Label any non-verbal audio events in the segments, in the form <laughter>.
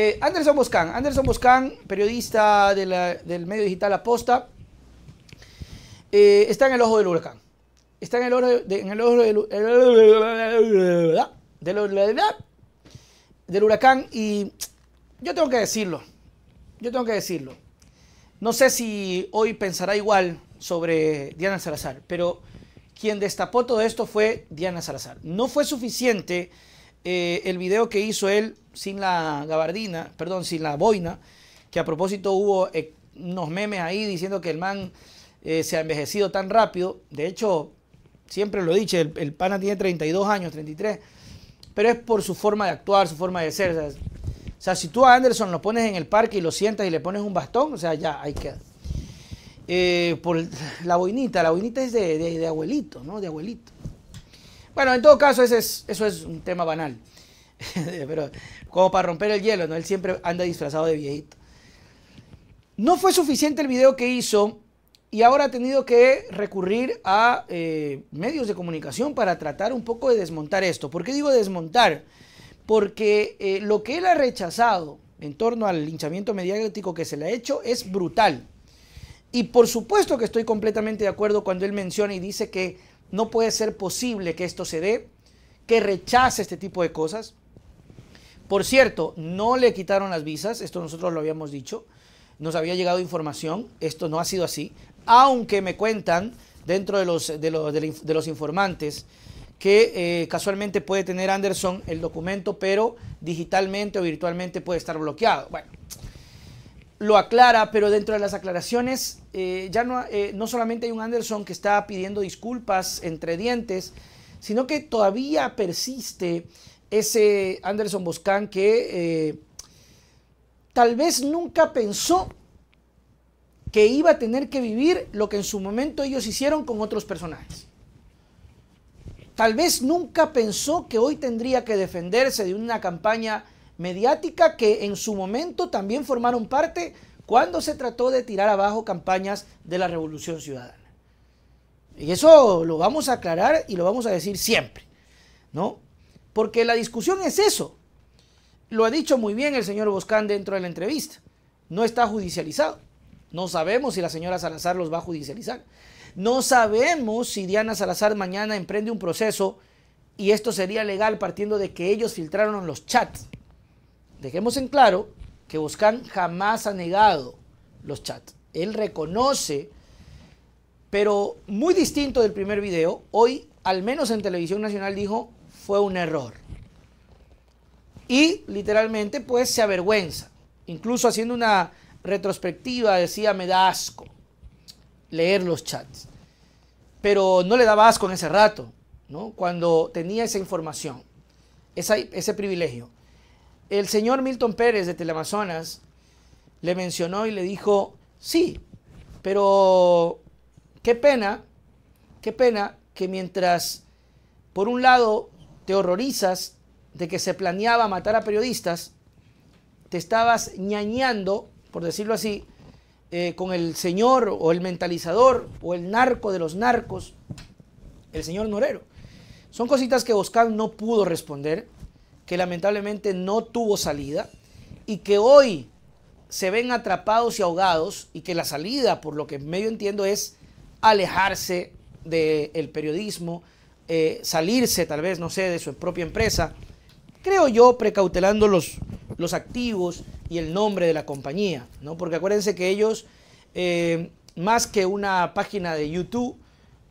Eh, Anderson Boscan, Anderson Boscan, periodista del medio digital Aposta, eh, está en el ojo del huracán. Está en el ojo, el ojo del huracán y yo tengo que decirlo, yo tengo que decirlo. No sé si hoy pensará igual sobre Diana Salazar, pero quien destapó todo esto fue Diana Salazar. No fue suficiente eh, el video que hizo él sin la gabardina, perdón, sin la boina, que a propósito hubo eh, unos memes ahí diciendo que el man eh, se ha envejecido tan rápido. De hecho, siempre lo he dicho, el, pana tiene 32 años, 33, pero es por su forma de actuar, su forma de ser. O sea, si tú a Anderson lo pones en el parque y lo sientas y le pones un bastón, o sea, ya, ahí queda. por la boinita, la boinita es de, de abuelito, ¿no? De abuelito. Bueno, en todo caso, eso es un tema banal. <laughs> Pero como para romper el hielo, ¿no? Él siempre anda disfrazado de viejito. No fue suficiente el video que hizo y ahora ha tenido que recurrir a eh, medios de comunicación para tratar un poco de desmontar esto. ¿Por qué digo desmontar? Porque eh, lo que él ha rechazado en torno al linchamiento mediático que se le ha hecho es brutal. Y por supuesto que estoy completamente de acuerdo cuando él menciona y dice que no puede ser posible que esto se dé, que rechace este tipo de cosas. Por cierto, no le quitaron las visas, esto nosotros lo habíamos dicho, nos había llegado información, esto no ha sido así, aunque me cuentan dentro de los, de los, informantes que eh, casualmente puede tener Anderson el documento, pero digitalmente o virtualmente puede estar bloqueado. Bueno, lo aclara, pero dentro de las aclaraciones eh, ya no, eh, no solamente hay un Anderson que está pidiendo disculpas entre dientes, sino que todavía persiste ese Anderson Boscan que eh, tal vez nunca pensó que iba a tener que vivir lo que en su momento ellos hicieron con otros personajes. Tal vez nunca pensó que hoy tendría que defenderse de una campaña mediática que en su momento también formaron parte cuando se trató de tirar abajo campañas de la Revolución Ciudadana. Y eso lo vamos a aclarar y lo vamos a decir siempre, ¿no? Porque la discusión es eso. Lo ha dicho muy bien el señor Boscán dentro de la entrevista. No está judicializado. No sabemos si la señora Salazar los va a judicializar. No sabemos si Diana Salazar mañana emprende un proceso y esto sería legal partiendo de que ellos filtraron los chats dejemos en claro que Boscan jamás ha negado los chats. Él reconoce, pero muy distinto del primer video, hoy, al menos en Televisión Nacional, dijo, fue un error. Y literalmente, pues, se avergüenza. Incluso haciendo una retrospectiva, decía, me da asco leer los chats. Pero no le daba asco en ese rato, ¿no? Cuando tenía esa información, ese privilegio. El señor Milton Pérez de Teleamazonas le mencionó y le dijo, sí, pero qué pena, qué pena que mientras por un lado te horrorizas de que se planeaba matar a periodistas, te estabas ñañando, por decirlo así, eh, con el señor o el mentalizador o el narco de los narcos, el señor Norero. Son cositas que Boscan no pudo responder que lamentablemente no tuvo salida y que hoy se ven atrapados y ahogados y que la salida, por lo que medio entiendo, es alejarse del periodismo, eh, salirse tal vez, no sé, de su propia empresa, creo yo, precautelando los, los activos y el nombre de la compañía, ¿no? Porque acuérdense que ellos, eh, más que una página de YouTube,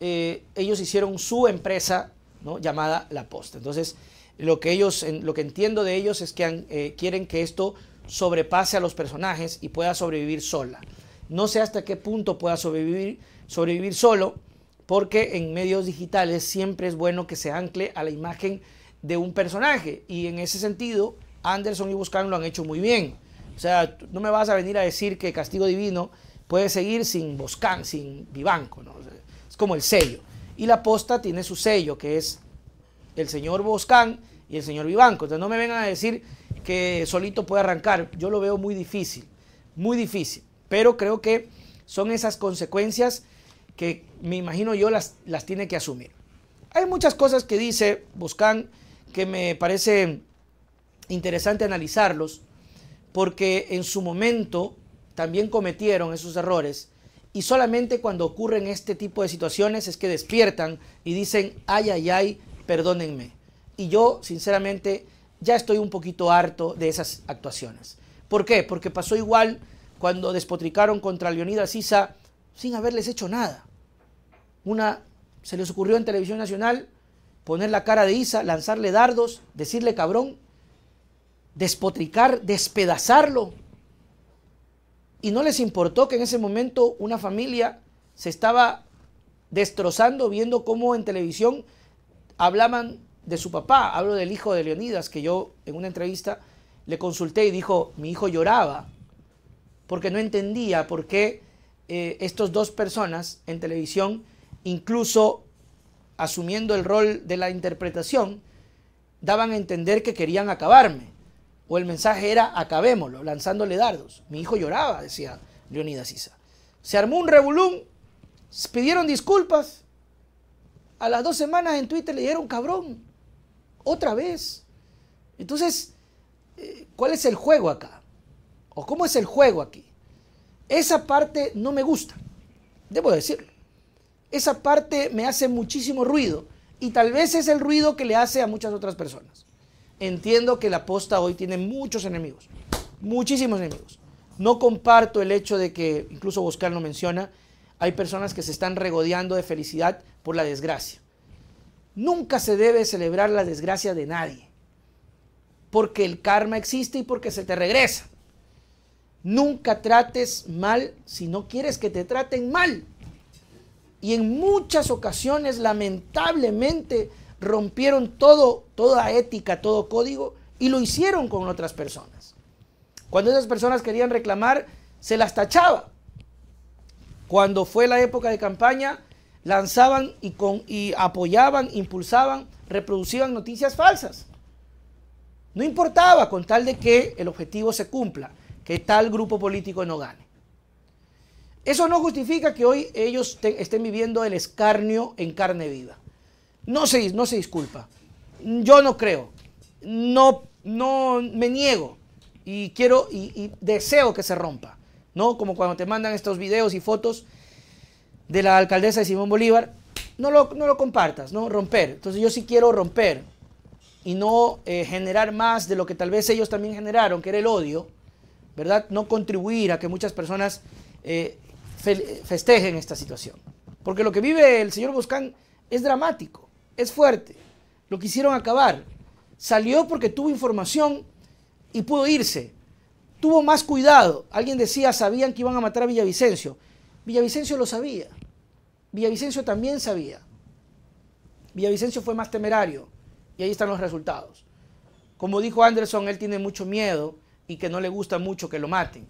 eh, ellos hicieron su empresa, ¿no? Llamada La Posta. Entonces, lo que ellos, lo que entiendo de ellos es que eh, quieren que esto sobrepase a los personajes y pueda sobrevivir sola. No sé hasta qué punto pueda sobrevivir, sobrevivir solo, porque en medios digitales siempre es bueno que se ancle a la imagen de un personaje. Y en ese sentido, Anderson y Buscan lo han hecho muy bien. O sea, no me vas a venir a decir que Castigo Divino puede seguir sin Boscan, sin Vivanco. ¿no? es como el sello. Y la posta tiene su sello, que es el señor Boscan y el señor Vivanco. Entonces no me vengan a decir que solito puede arrancar. Yo lo veo muy difícil, muy difícil. Pero creo que son esas consecuencias que me imagino yo las, las tiene que asumir. Hay muchas cosas que dice Boscan que me parece interesante analizarlos, porque en su momento también cometieron esos errores y solamente cuando ocurren este tipo de situaciones es que despiertan y dicen, ay, ay, ay, perdónenme. Y yo, sinceramente, ya estoy un poquito harto de esas actuaciones. ¿Por qué? Porque pasó igual cuando despotricaron contra Leonidas Sisa sin haberles hecho nada. Una, se les ocurrió en televisión nacional poner la cara de Isa, lanzarle dardos, decirle cabrón, despotricar, despedazarlo. Y no les importó que en ese momento una familia se estaba destrozando viendo cómo en televisión hablaban de su papá. Hablo del hijo de Leonidas, que yo en una entrevista le consulté y dijo, mi hijo lloraba porque no entendía por qué eh, estos dos personas en televisión, incluso asumiendo el rol de la interpretación, daban a entender que querían acabarme. O el mensaje era acabémoslo, lanzándole dardos. Mi hijo lloraba, decía Leonidas Isa. Se armó un revolún, pidieron disculpas. A las dos semanas en Twitter le dieron cabrón. Otra vez. Entonces, eh, ¿cuál es el juego acá? ¿O cómo es el juego aquí? Esa parte no me gusta, debo decirlo. Esa parte me hace muchísimo ruido y tal vez es el ruido que le hace a muchas otras personas. Entiendo que la posta hoy tiene muchos enemigos, muchísimos enemigos. No comparto el hecho de que, incluso Oscar lo menciona, hay personas que se están regodeando de felicidad por la desgracia. Nunca se debe celebrar la desgracia de nadie, porque el karma existe y porque se te regresa. Nunca trates mal si no quieres que te traten mal. Y en muchas ocasiones, lamentablemente, rompieron todo, toda ética, todo código y lo hicieron con otras personas. Cuando esas personas querían reclamar, se las tachaba. Cuando fue la época de campaña, lanzaban y, con, y apoyaban, impulsaban, reproducían noticias falsas. No importaba con tal de que el objetivo se cumpla que tal grupo político no gane. Eso no justifica que hoy ellos estén viviendo el escarnio en carne viva. No se, no se disculpa. Yo no creo. No, no me niego. Y quiero y, deseo que se rompa. ¿No? Como cuando te mandan estos videos y fotos de la alcaldesa de Simón Bolívar. No lo, no lo compartas, ¿no? Romper. Entonces yo sí quiero romper y no eh, generar más de lo que tal vez ellos también generaron, que era el odio ¿verdad? No contribuir a que muchas personas eh, festejen esta situación. Porque lo que vive el señor Boscán es dramático, es fuerte. Lo quisieron acabar. Salió porque tuvo información y pudo irse. Tuvo más cuidado. Alguien decía, sabían que iban a matar a Villavicencio. Villavicencio lo sabía. Villavicencio también sabía. Villavicencio fue más temerario. Y ahí están los resultados. Como dijo Anderson, él tiene mucho miedo y que no le gusta mucho que lo maten.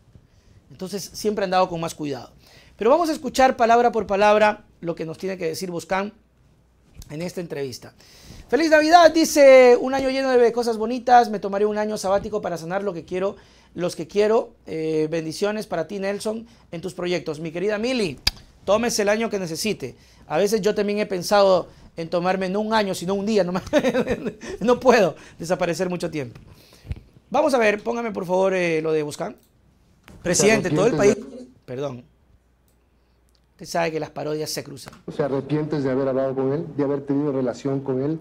Entonces siempre han dado con más cuidado. Pero vamos a escuchar palabra por palabra lo que nos tiene que decir Buscán en esta entrevista. Feliz Navidad, dice, un año lleno de cosas bonitas, me tomaré un año sabático para sanar lo que quiero, los que quiero. Eh, bendiciones para ti, Nelson, en tus proyectos. Mi querida Mili, tómese el año que necesite. A veces yo también he pensado en tomarme no un año, sino un día, no, <laughs> no puedo desaparecer mucho tiempo. Vamos a ver, póngame por favor eh, lo de Buscán. Presidente, todo el país. Perdón. Usted sabe que las parodias se cruzan. ¿Se arrepientes de haber hablado con él, de haber tenido relación con él?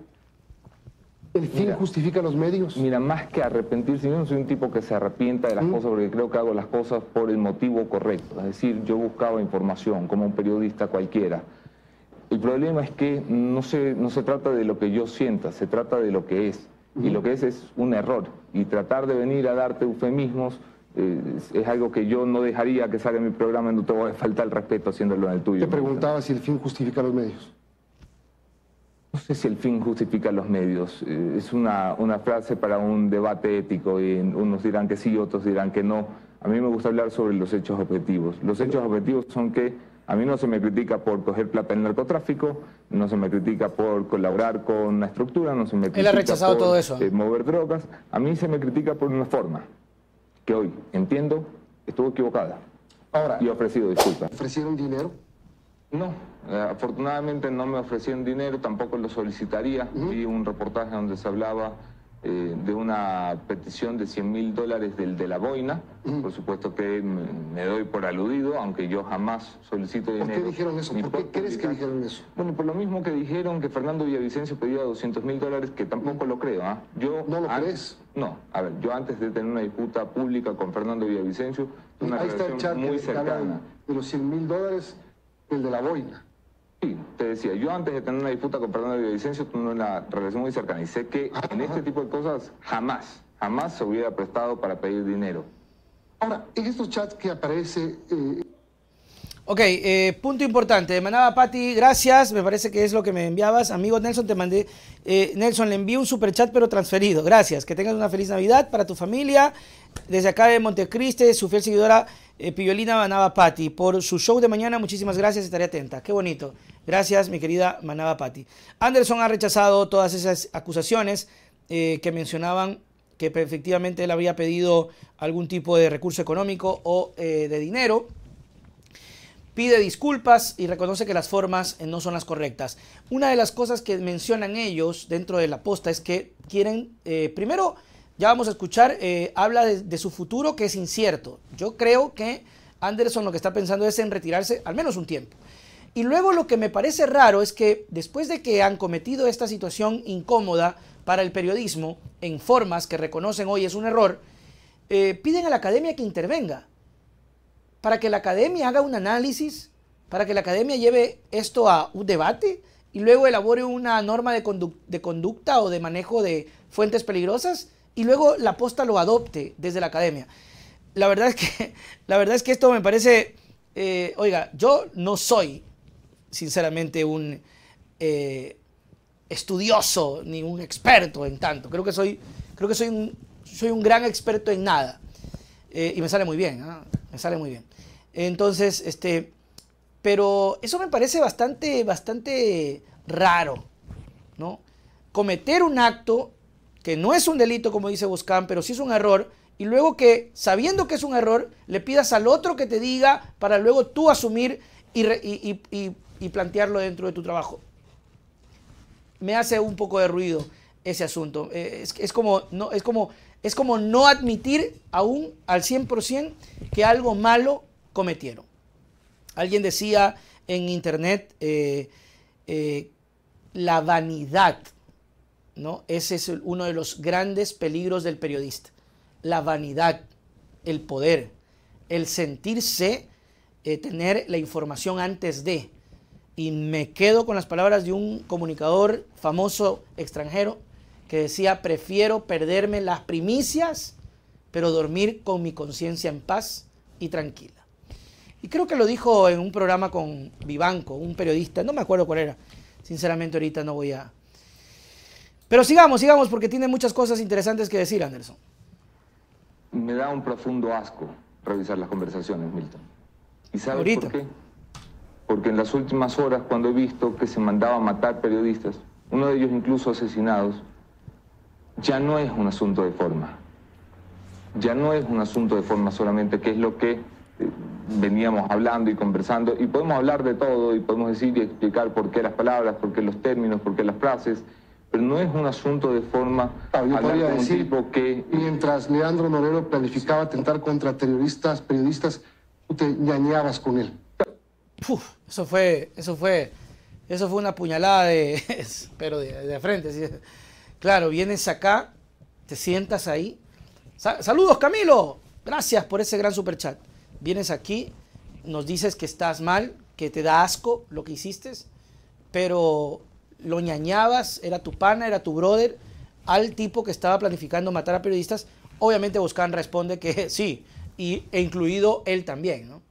¿El fin justifica los medios? Mira, más que arrepentirse, yo no soy un tipo que se arrepienta de las ¿Mm? cosas porque creo que hago las cosas por el motivo correcto. Es decir, yo buscaba información como un periodista cualquiera. El problema es que no se, no se trata de lo que yo sienta, se trata de lo que es y lo que es es un error. Y tratar de venir a darte eufemismos eh, es, algo que yo no dejaría que salga en mi programa, no te voy a faltar el respeto haciéndolo en el tuyo. Te preguntaba si el fin justifica los medios. No sé si el fin justifica los medios. Eh, es una, una frase para un debate ético y unos dirán que sí, otros dirán que no. A mí me gusta hablar sobre los hechos objetivos. Los hechos objetivos son que a mí no se me critica por coger plata en el narcotráfico, no se me critica por colaborar con una estructura, no se me critica Él ha rechazado por todo eso. Eh, mover drogas. A mí se me critica por una forma que hoy entiendo estuvo equivocada. Ahora, y ofrecido disculpas. ¿Ofrecieron dinero? No, eh, afortunadamente no me ofrecieron dinero, tampoco lo solicitaría. Vi un reportaje donde se hablaba eh, de una petición de 100 mil dólares del de la boina. Por supuesto que me, doy por aludido, aunque yo jamás solicito dinero. ¿Por qué dijeron eso? ¿Por qué crees que dijeron eso? Bueno, por lo mismo que dijeron que Fernando Villavicencio pedía 200 mil dólares, que tampoco lo creo. Yo ¿No lo crees? No, a ver, yo antes de tener una disputa pública con Fernando Villavicencio, una Ahí está el chat muy cercana. De los 100 mil dólares, el de la boina. Sí, te decía, yo antes de tener una disputa con Fernando Villavicencio tuve una relación muy cercana y sé que en este tipo de cosas jamás, jamás se hubiera prestado para pedir dinero. Ahora, en estos chats que aparece... Eh... Ok, eh, punto importante. Manaba Pati, gracias. Me parece que es lo que me enviabas. Amigo Nelson, te mandé. Eh, Nelson, le envío un super chat, pero transferido. Gracias. Que tengas una feliz Navidad para tu familia. Desde acá de Montecriste, su fiel seguidora eh, Piolina Manaba Patti. Por su show de mañana, muchísimas gracias, estaré atenta. Qué bonito. Gracias, mi querida Manaba Patti. Anderson ha rechazado todas esas acusaciones eh, que mencionaban que efectivamente él había pedido algún tipo de recurso económico o eh, de dinero. Pide disculpas y reconoce que las formas no son las correctas. Una de las cosas que mencionan ellos dentro de la posta es que quieren, primero, ya vamos a escuchar, eh, habla de, su futuro que es incierto. Yo creo que Anderson lo que está pensando es en retirarse al menos un tiempo. Y luego lo que me parece raro es que después de que han cometido esta situación incómoda para el periodismo en formas que reconocen hoy es un error, eh, piden a la academia que intervenga, para que la academia haga un análisis, para que la academia lleve esto a un debate y luego elabore una norma de, de conducta o de manejo de fuentes peligrosas y luego la posta lo adopte desde la academia. La verdad es que, <laughs> la verdad es que esto me parece, eh, oiga, yo no soy, sinceramente, un eh, estudioso ni un experto en tanto. Creo que soy, creo que soy, un, soy un gran experto en nada. Eh, y me sale muy bien, me sale muy bien. Entonces, este, pero eso me parece bastante, bastante raro, ¿no? Cometer un acto que no es un delito como dice Buscán, pero sí es un error, y luego que sabiendo que es un error, le pidas al otro que te diga para luego tú asumir y, plantearlo dentro de tu trabajo. Me hace un poco de ruido ese asunto. Eh, es, como, no, es, como, es como no admitir aún al 100% que algo malo cometieron. Alguien decía en internet eh, eh, la vanidad Ese es uno de los grandes peligros del periodista. La vanidad, el poder, el sentirse eh, tener la información antes de. Y me quedo con las palabras de un comunicador famoso extranjero que decía, prefiero perderme las primicias, pero dormir con mi conciencia en paz y tranquila. Y creo que lo dijo en un programa con Vivanco, un periodista, no me acuerdo cuál era. Sinceramente ahorita no voy a, pero sigamos, sigamos, porque tiene muchas cosas interesantes que decir, Anderson. Me da un profundo asco revisar las conversaciones, Milton. ¿Y sabes por qué? Porque en las últimas horas, cuando he visto que se mandaba a matar periodistas, uno de ellos incluso asesinados, ya no es un asunto de forma. Ya no es un asunto de forma solamente, que es lo que eh, veníamos hablando y conversando, y podemos hablar de todo, y podemos decir y explicar por qué las palabras, por qué los términos, por qué las frases, pero no es un asunto de forma ah, yo podría decir que mientras Leandro Norero planificaba atentar contra terroristas, periodistas, tú te ñañabas con él. eso fue, eso fue, eso fue una puñalada de, <laughs> pero de, frente. Claro, vienes acá, te sientas ahí. saludos Camilo, gracias por ese gran superchat. Vienes aquí, nos dices que estás mal, que te da asco lo que hiciste, pero lo ñañabas, era tu pana, era tu brother, al tipo que estaba planificando matar a periodistas, obviamente Buscán responde que <laughs> sí, y, e incluido él también, ¿no?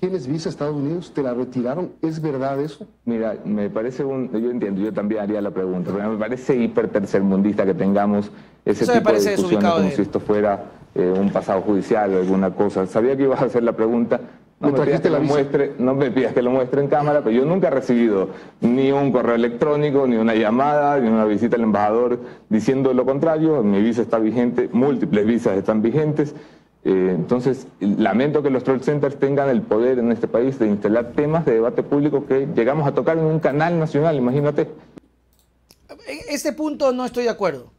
¿Tienes visa a Estados Unidos? ¿Te la retiraron? ¿Es verdad eso? Mira, me parece un... Yo entiendo, yo también haría la pregunta, pero me parece hiper tercermundista que tengamos ese tipo de discusiones como si esto fuera eh, un pasado judicial o alguna cosa. Sabía que ibas a hacer la pregunta, no me, pidas que lo muestre, no me pidas que lo muestre en cámara, pero yo nunca he recibido ni un correo electrónico, ni una llamada, ni una visita al embajador diciendo lo contrario. Mi visa está vigente, múltiples visas están vigentes. Eh, entonces, lamento que los troll centers tengan el poder en este país de instalar temas de debate público que llegamos a tocar en un canal nacional, imagínate. En este punto no estoy de acuerdo.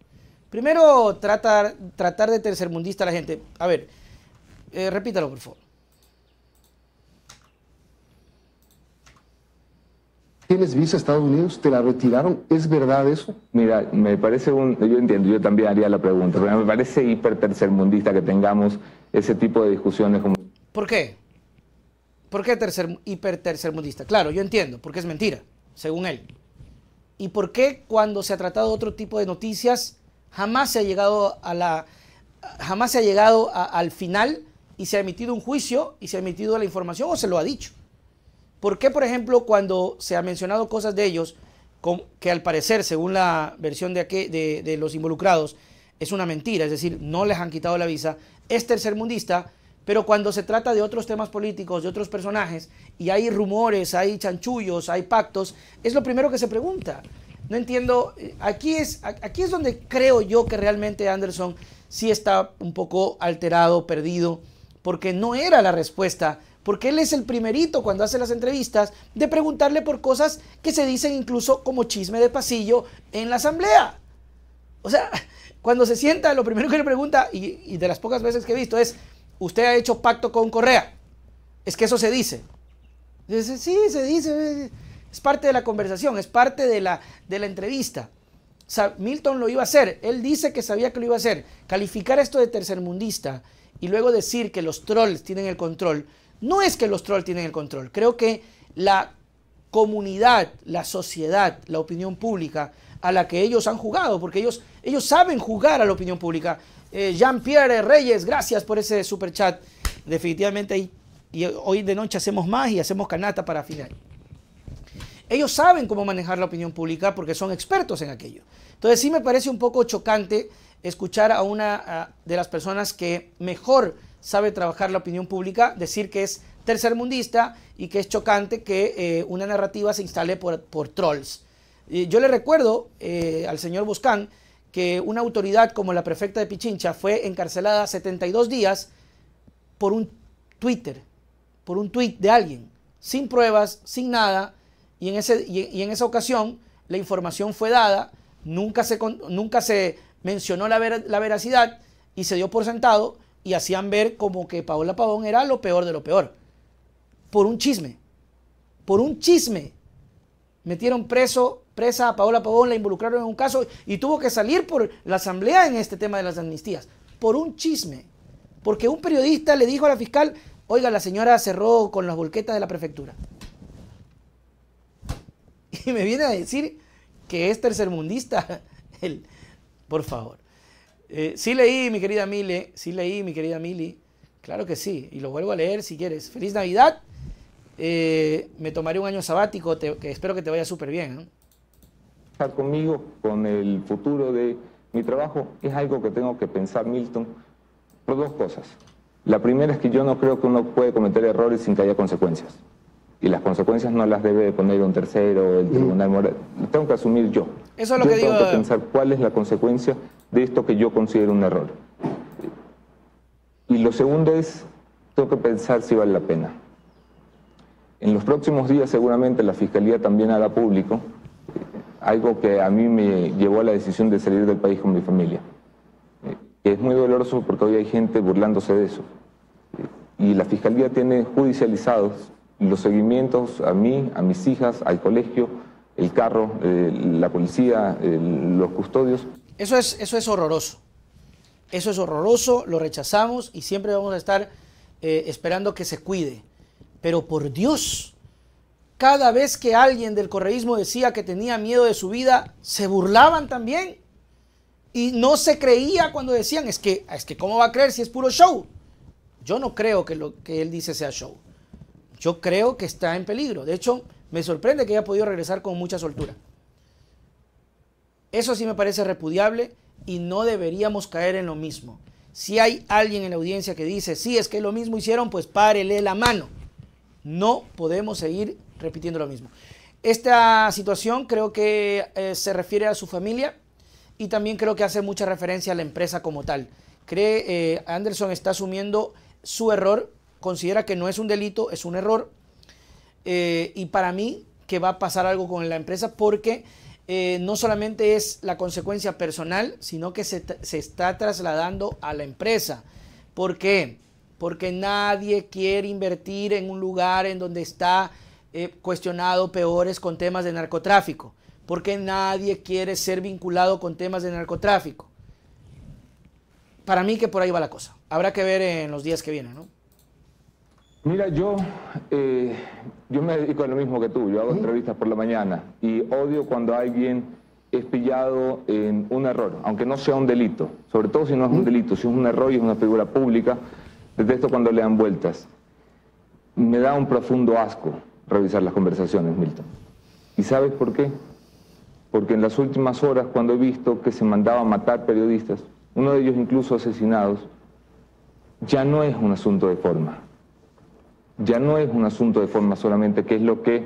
Primero, tratar, tratar de tercermundista a la gente. A ver, eh, repítalo, por favor. ¿Tienes visa a Estados Unidos? ¿Te la retiraron? ¿Es verdad eso? Mira, me parece un. Yo entiendo, yo también haría la pregunta, pero me parece hiper tercermundista que tengamos ese tipo de discusiones como. ¿Por qué? ¿Por qué tercer, hiper tercermundista? Claro, yo entiendo, porque es mentira, según él. ¿Y por qué cuando se ha tratado otro tipo de noticias jamás se ha llegado a la jamás se ha llegado al final y se ha emitido un juicio y se ha emitido la información o se lo ha dicho? ¿Por qué, por ejemplo, cuando se ha mencionado cosas de ellos, que al parecer, según la versión de, de, los involucrados, es una mentira, es decir, no les han quitado la visa, es tercermundista, pero cuando se trata de otros temas políticos, de otros personajes, y hay rumores, hay chanchullos, hay pactos, es lo primero que se pregunta. No entiendo, eh, aquí es, aquí es donde creo yo que realmente Anderson sí está un poco alterado, perdido, porque no era la respuesta porque él es el primerito cuando hace las entrevistas de preguntarle por cosas que se dicen incluso como chisme de pasillo en la asamblea. O sea, <laughs> cuando se sienta, lo primero que le pregunta, y, de las pocas veces que he visto, es, ¿usted ha hecho pacto con Correa? Es que eso se dice. Dice, sí, se dice, es parte de la conversación, es parte de la, de la entrevista. Milton lo iba a hacer, él dice que sabía que lo iba a hacer. Calificar esto de tercermundista y luego decir que los trolls tienen el control, no es que los trolls tienen el control, creo que la comunidad, la sociedad, la opinión pública a la que ellos han jugado, porque ellos, ellos saben jugar a la opinión pública. Eh, Jean-Pierre Reyes, gracias por ese super chat. Definitivamente hoy de noche hacemos más y hacemos canata para final. Ellos saben cómo manejar la opinión pública porque son expertos en aquello. Entonces sí me parece un poco chocante escuchar a una de las personas que mejor sabe trabajar la opinión pública, decir que es tercermundista y que es chocante que eh, una narrativa se instale por, trolls. yo le recuerdo eh, al señor Buscán que una autoridad como la prefecta de Pichincha fue encarcelada 72 días por un Twitter, por un tweet de alguien, sin pruebas, sin nada, y en, ese, y, en esa ocasión la información fue dada, nunca se, nunca se mencionó la, la veracidad y se dio por sentado y hacían ver como que Paola Pavón era lo peor de lo peor. Por un chisme. Por un chisme. Metieron preso, presa a Paola Pavón, la involucraron en un caso y tuvo que salir por la asamblea en este tema de las amnistías. Por un chisme. Porque un periodista le dijo a la fiscal, oiga, la señora cerró con las volquetas de la prefectura. <laughs> Y me viene a decir que es tercermundista. <laughs> El, por favor. Eh, sí leí, mi querida Mile, sí leí, mi querida Mili. Claro que sí, y lo vuelvo a leer si quieres. Feliz Navidad. Eh, me tomaré un año sabático, que espero que te vaya súper bien. Estar conmigo, con el futuro de mi trabajo, es algo que tengo que pensar, Milton, por dos cosas. La primera es que yo no creo que uno puede cometer errores sin que haya consecuencias. Y las consecuencias no las debe poner un tercero, el tribunal moral. Lo tengo que asumir yo. Eso es lo que digo. Tengo que pensar cuál es la consecuencia de esto que yo considero un error. Y lo segundo es, tengo que pensar si vale la pena. En los próximos días seguramente la Fiscalía también hará público eh, algo que a mí me llevó a la decisión de salir del país con mi familia. Eh, es muy doloroso porque hoy hay gente burlándose de eso. Eh, y la Fiscalía tiene judicializados los seguimientos a mí, a mis hijas, al colegio, el carro, la policía, los custodios. Eso es, eso es horroroso. Eso es horroroso, lo rechazamos y siempre vamos a estar eh, esperando que se cuide. Pero por Dios, cada vez que alguien del correísmo decía que tenía miedo de su vida, se burlaban también. Y no se creía cuando decían, es que, es que ¿cómo va a creer si es puro show? Yo no creo que lo que él dice sea show. Yo creo que está en peligro. De hecho, me sorprende que haya podido regresar con mucha soltura. Eso sí me parece repudiable y no deberíamos caer en lo mismo. Si hay alguien en la audiencia que dice, sí, es que lo mismo hicieron, pues párele la mano. No podemos seguir repitiendo lo mismo. Esta situación creo que eh, se refiere a su familia y también creo que hace mucha referencia a la empresa como tal. Cree, eh, Anderson está asumiendo su error, considera que no es un delito, es un error. Eh, y para mí que va a pasar algo con la empresa porque eh, no solamente es la consecuencia personal, sino que se, se está trasladando a la empresa. ¿Por qué? Porque nadie quiere invertir en un lugar en donde está eh, cuestionado peores con temas de narcotráfico. Porque nadie quiere ser vinculado con temas de narcotráfico. Para mí que por ahí va la cosa. Habrá que ver en los días que vienen, ¿no? Mira, yo, eh, yo me dedico a lo mismo que tú. Yo hago entrevistas por la mañana y odio cuando alguien es pillado en un error, aunque no sea un delito. Sobre todo si no es un delito, si es un error y es una figura pública. Detesto cuando le dan vueltas. Me da un profundo asco revisar las conversaciones, Milton. ¿Y sabes por qué? Porque en las últimas horas, cuando he visto que se mandaba a matar periodistas, uno de ellos incluso asesinados, ya no es un asunto de forma. Ya no es un asunto de forma solamente, que es lo que eh,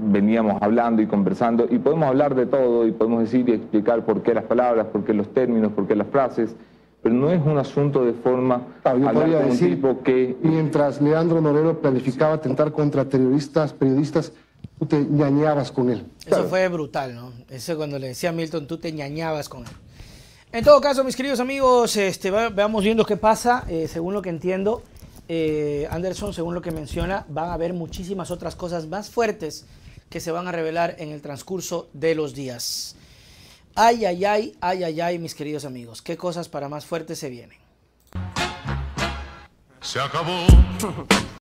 veníamos hablando y conversando, y podemos hablar de todo, y podemos decir y explicar por qué las palabras, por qué los términos, por qué las frases, pero no es un asunto de forma Claro, yo podría un decir, tipo que mientras Leandro Norero planificaba atentar contra terroristas, periodistas, tú te ñañabas con él. Eso fue brutal, ¿no? Eso cuando le decía a Milton, tú te ñañabas con él. En todo caso, mis queridos amigos, este, va- veamos viendo qué pasa. Eh, según lo que entiendo, eh, Anderson, según lo que menciona, van a haber muchísimas otras cosas más fuertes que se van a revelar en el transcurso de los días. Ay, ay, ay, ay, ay, ay, mis queridos amigos, qué cosas para más fuertes se vienen. Se acabó